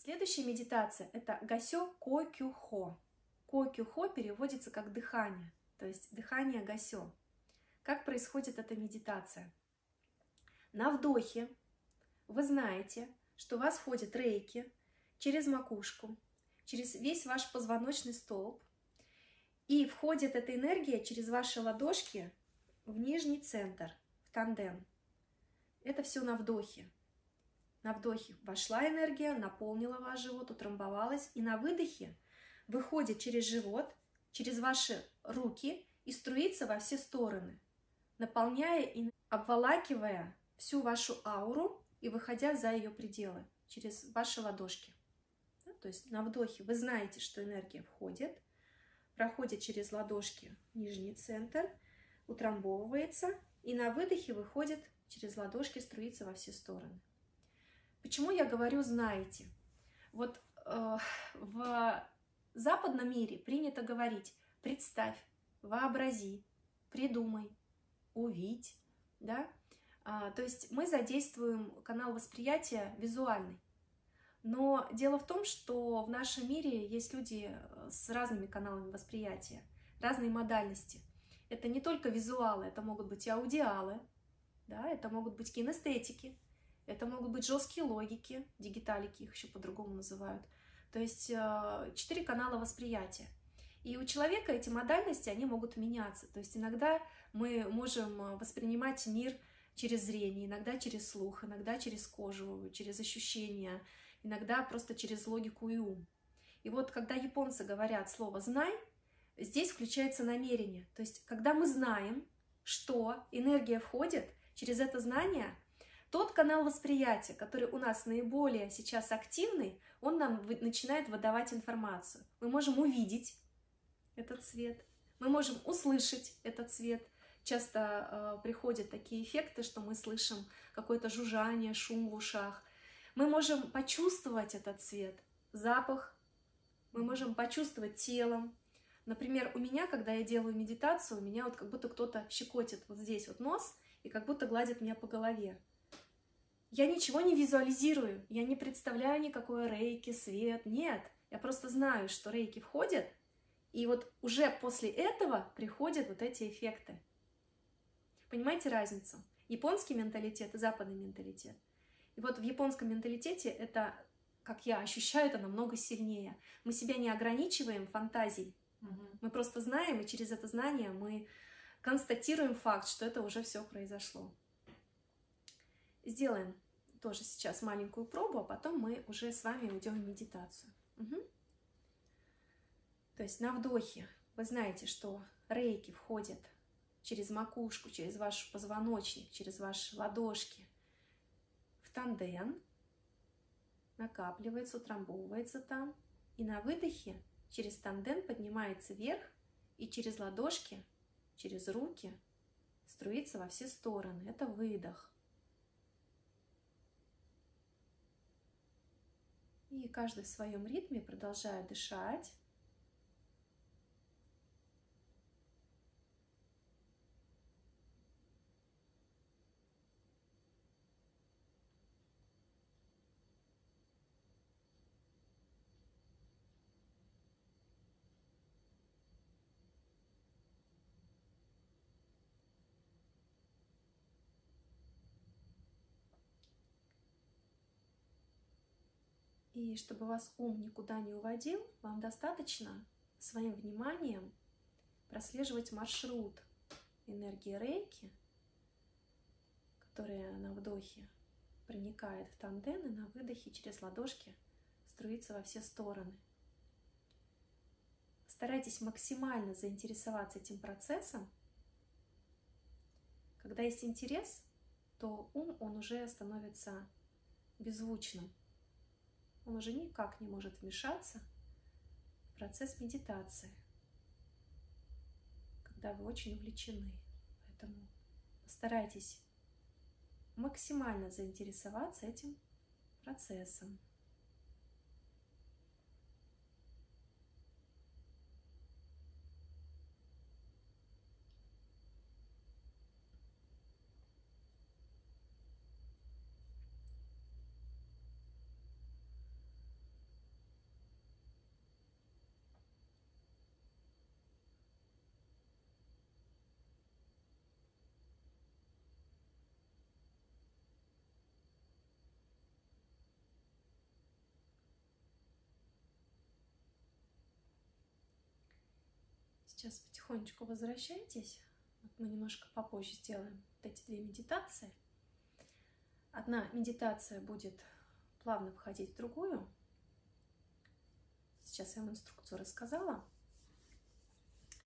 Следующая медитация – это гасё ко-кю-хо. Ко-кю-хо переводится как дыхание, то есть дыхание гасё. Как происходит эта медитация? На вдохе вы знаете, что у вас входит рейки через макушку, через весь ваш позвоночный столб, и входит эта энергия через ваши ладошки в нижний центр, в тандем. Это все на вдохе. На вдохе вошла энергия, наполнила ваш живот, утрамбовалась, и на выдохе выходит через живот, через ваши руки и струится во все стороны, наполняя и обволакивая всю вашу ауру и выходя за ее пределы через ваши ладошки. Да, то есть на вдохе вы знаете, что энергия входит, проходит через ладошки нижний центр, утрамбовывается, и на выдохе выходит через ладошки, струится во все стороны. Почему я говорю «знаете»? Вот э, в западном мире принято говорить «представь», «вообрази», «придумай», «увидь», да? А, то есть мы задействуем канал восприятия визуальный. Но дело в том, что в нашем мире есть люди э, с разными каналами восприятия, разные модальности. Это не только визуалы, это могут быть и аудиалы, да, это могут быть кинестетики, это могут быть жесткие логики, дигиталики их еще по-другому называют. То есть э, четыре канала восприятия. И у человека эти модальности, они могут меняться. То есть иногда мы можем э, воспринимать мир через зрение, иногда через слух, иногда через кожу, через ощущения, иногда просто через логику и ум. И вот когда японцы говорят слово «знай», здесь включается намерение. То есть когда мы знаем, что энергия входит, через это знание тот канал восприятия, который у нас наиболее сейчас активный, он нам начинает выдавать информацию. Мы можем увидеть этот цвет, мы можем услышать этот цвет. Часто э, приходят такие эффекты, что мы слышим какое-то жужжание, шум в ушах. Мы можем почувствовать этот цвет, запах, мы можем почувствовать телом. Например, у меня, когда я делаю медитацию, у меня вот как будто кто-то щекотит вот здесь вот нос и как будто гладит меня по голове. Я ничего не визуализирую, я не представляю никакой рейки, свет, нет. Я просто знаю, что рейки входят, и вот уже после этого приходят вот эти эффекты. Понимаете разницу? Японский менталитет и западный менталитет. И вот в японском менталитете это, как я ощущаю, это намного сильнее. Мы себя не ограничиваем фантазией. Угу. Мы просто знаем, и через это знание мы констатируем факт, что это уже все произошло. Сделаем тоже сейчас маленькую пробу, а потом мы уже с вами уйдем в медитацию. Угу. То есть на вдохе вы знаете, что рейки входят через макушку, через ваш позвоночник, через ваши ладошки в танден, накапливается, утрамбовывается там, и на выдохе через танден поднимается вверх и через ладошки, через руки струится во все стороны. Это выдох. И каждый в своем ритме продолжает дышать. И чтобы вас ум никуда не уводил, вам достаточно своим вниманием прослеживать маршрут энергии рейки, которая на вдохе проникает в танден и на выдохе через ладошки струится во все стороны. Старайтесь максимально заинтересоваться этим процессом. Когда есть интерес, то ум, он уже становится беззвучным он уже никак не может вмешаться в процесс медитации, когда вы очень увлечены. Поэтому постарайтесь максимально заинтересоваться этим процессом. Сейчас потихонечку возвращайтесь. Вот мы немножко попозже сделаем вот эти две медитации. Одна медитация будет плавно входить в другую. Сейчас я вам инструкцию рассказала.